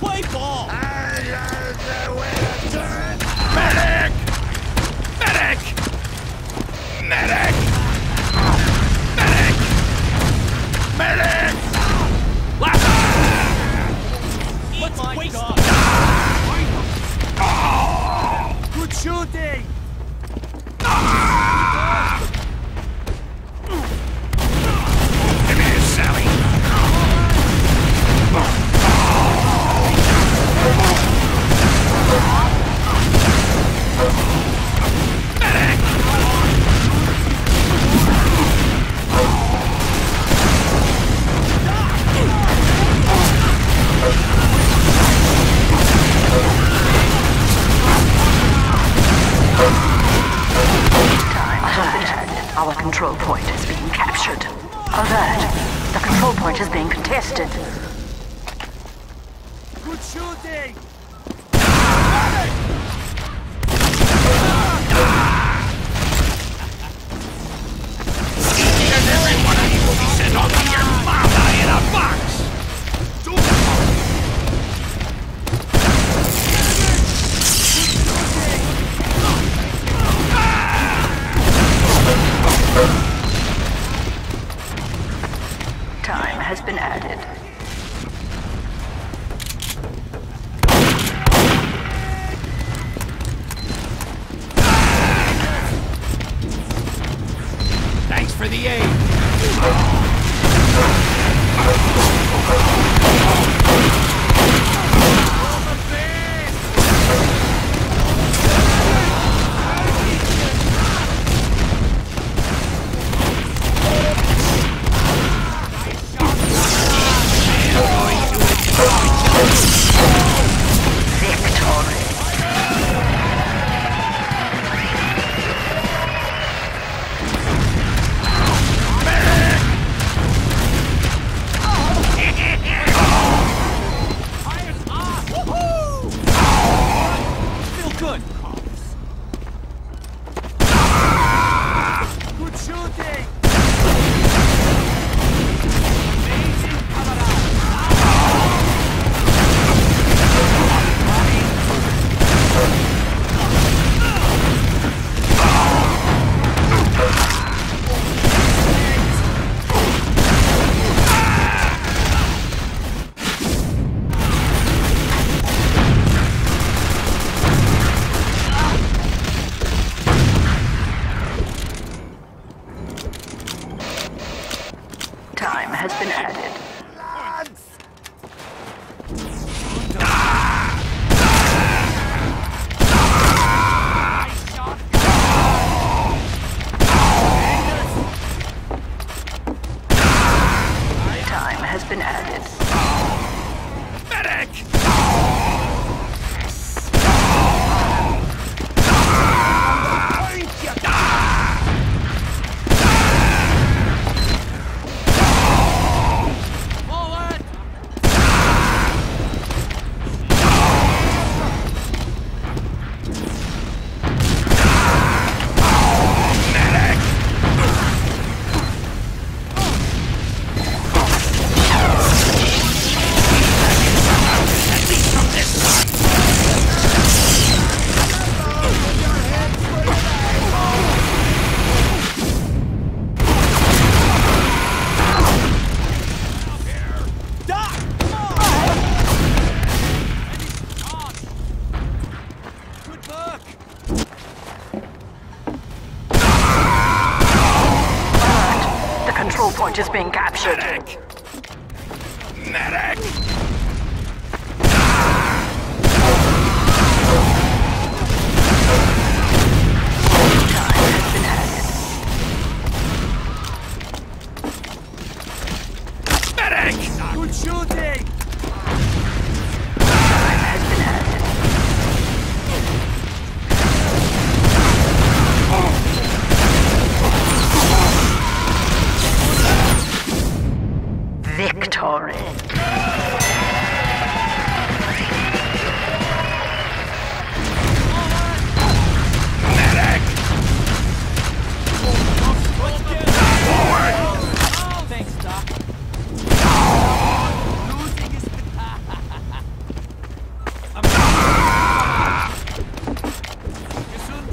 play ball! I the way to! Medic! Medic! Medic! Medic! Medic! Last Let's waste... Ah! Good shooting! contested. time has been added. has been added.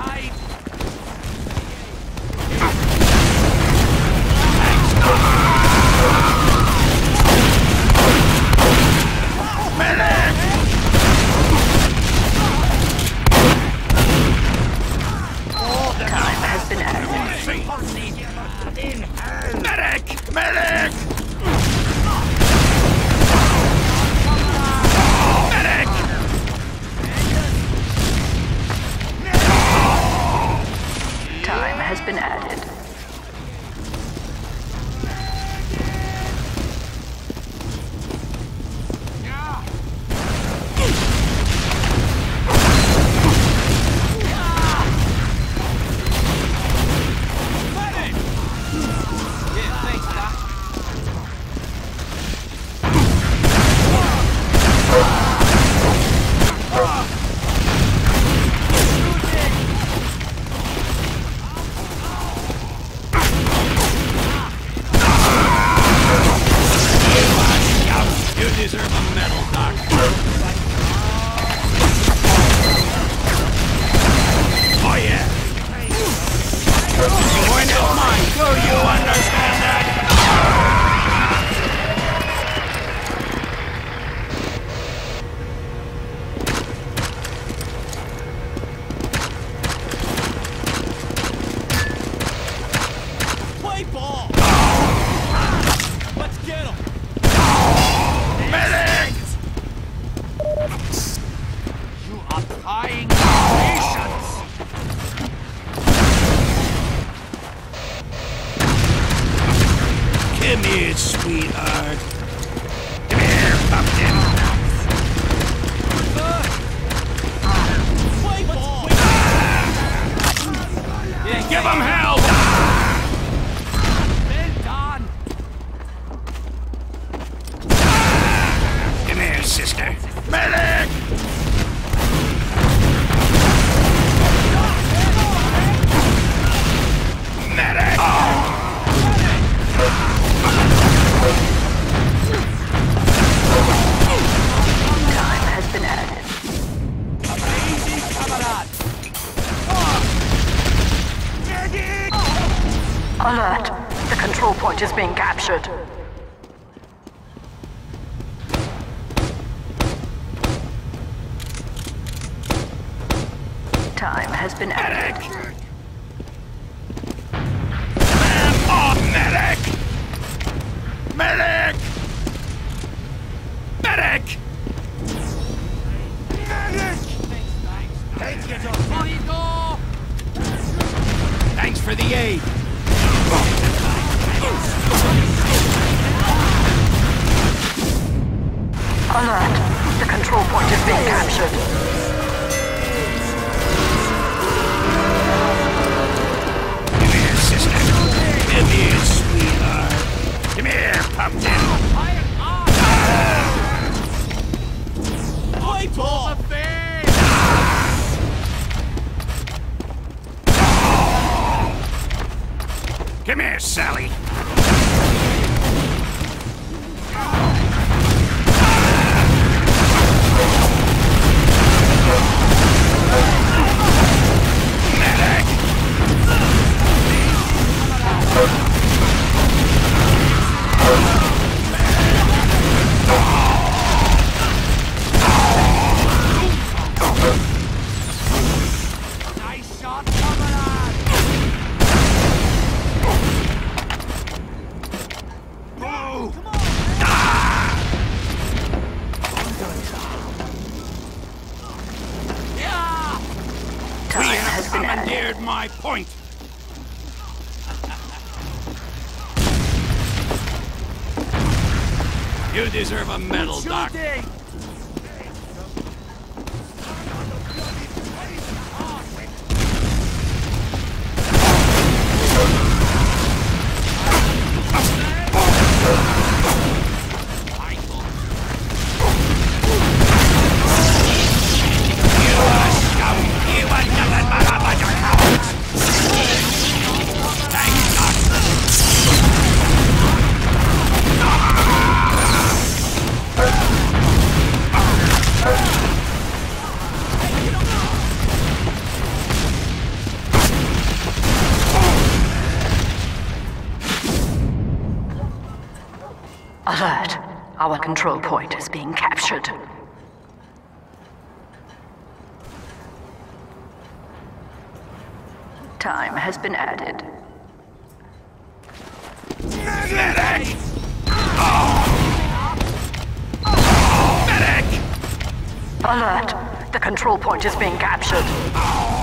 side. Point is being captured. Time has been added. Medic! Medic! Medic! Medic! Thanks for the aid. Alert! The control point is being captured. Come here, sister. You deserve a medal, Doc. Alert! Our control point is being captured. Time has been added. Medic! Medic! Alert! The control point is being captured.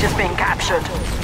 just being captured.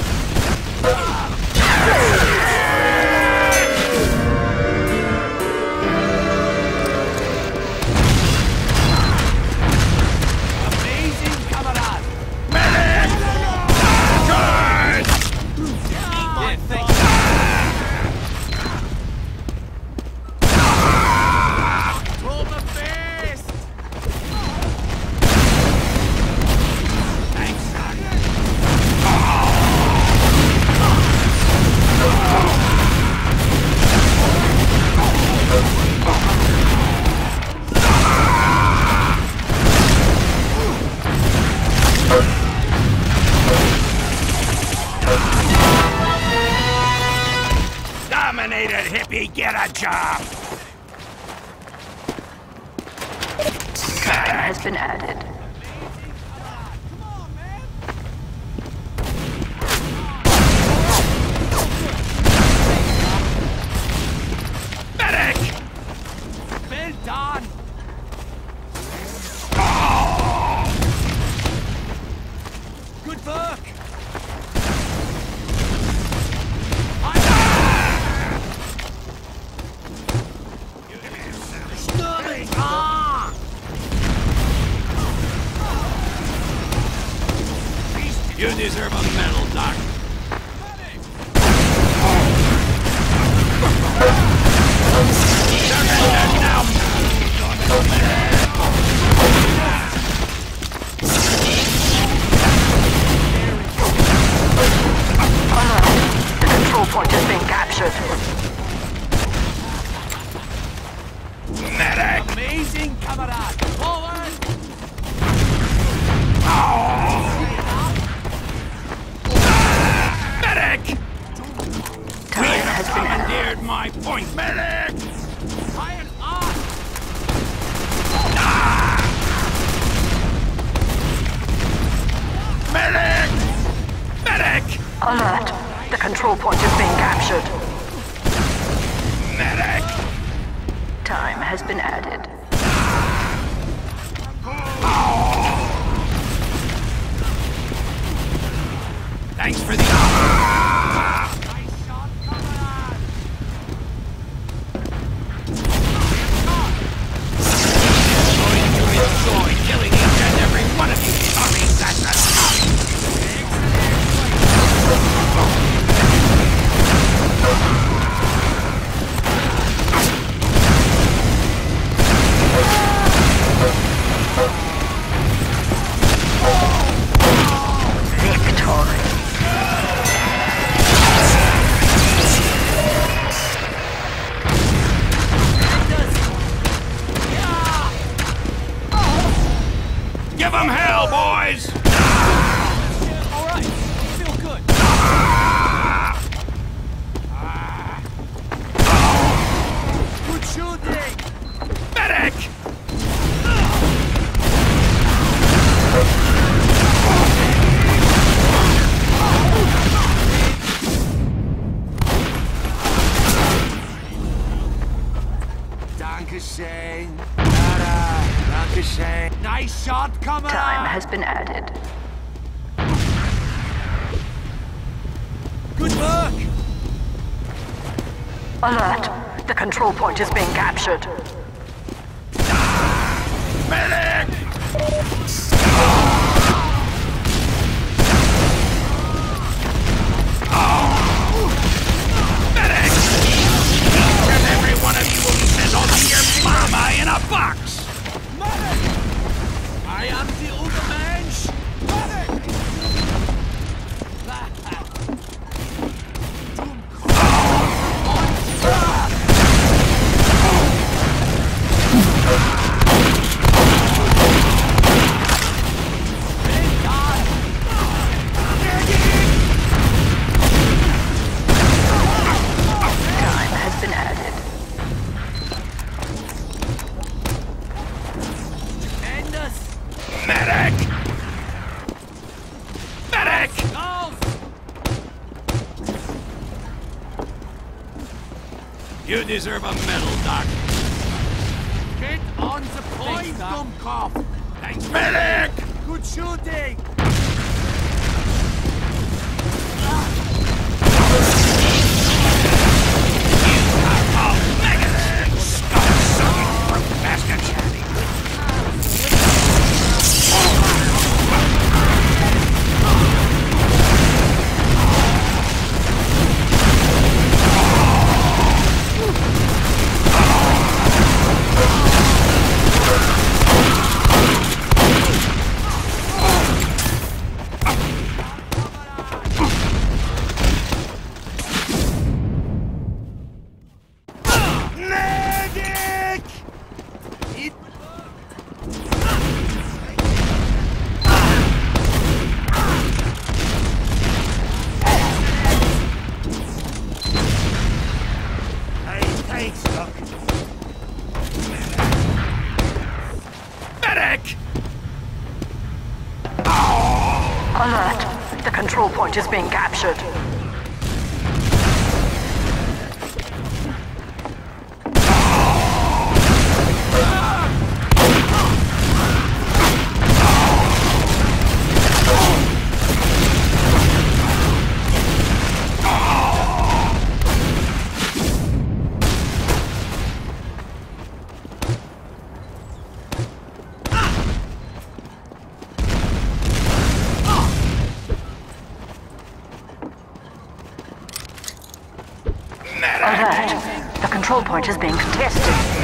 my point, medic! Medic! Medic! Alert! The control point is being captured. Medic! Time has been added. Thanks for the armor! Alert! The control point is being captured. Medic! Medic! And every one of you will be sent home to your mama in a box! Deserve a medal, Doc. Get on the point, Dummkopf! Thanks, Medic! Good shooting! Is being captured. Control point is being contested.